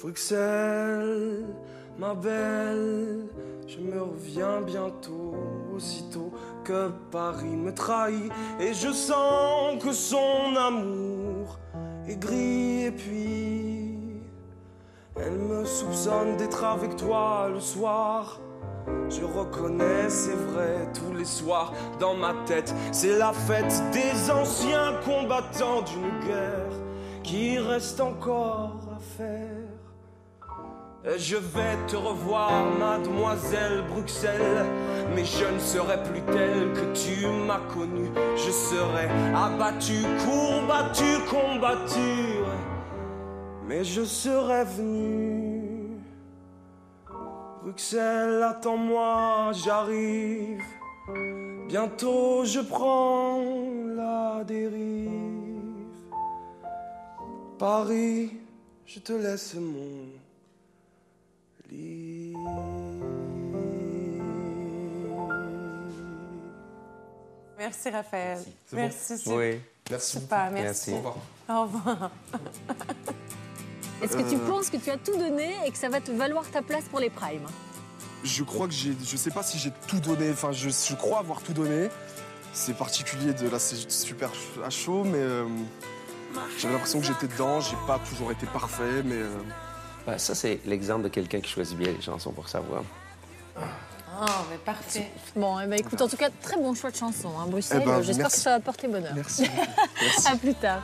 Bruxelles, ma belle, je me reviens bientôt, aussitôt que Paris me trahit. Et je sens que son amour est gris et puis elle me soupçonne d'être avec toi le soir. Je reconnais, c'est vrai, tous les soirs dans ma tête, c'est la fête des anciens combattants d'une guerre qui reste encore à faire. Et Je vais te revoir, mademoiselle Bruxelles, mais je ne serai plus telle que tu m'as connue. Je serai abattu, courbattu, combattu, mais je serai venu. Bruxelles, attends-moi, j'arrive. Bientôt je prends la dérive. Paris, je te laisse mon Merci Raphaël. Merci. c'est Oui. Merci. Super, merci. Au revoir. Au revoir. Est-ce que tu penses que tu as tout donné et que ça va te valoir ta place pour les primes? Je crois que j'ai. Je sais pas si j'ai tout donné. Enfin, je, je crois avoir tout donné. C'est particulier de là, c'est super à chaud, mais euh, j'avais l'impression que j'étais dedans. J'ai pas toujours été parfait, mais. euh, Ben, ça, c'est l'exemple de quelqu'un qui choisit bien les chansons pour sa voix. Oh, mais parfait. Bon, eh ben, écoute, en tout cas, très bon choix de chanson, hein, Bruxelles. Eh ben, J'espère que ça va te porter bonheur. merci. merci. À plus tard.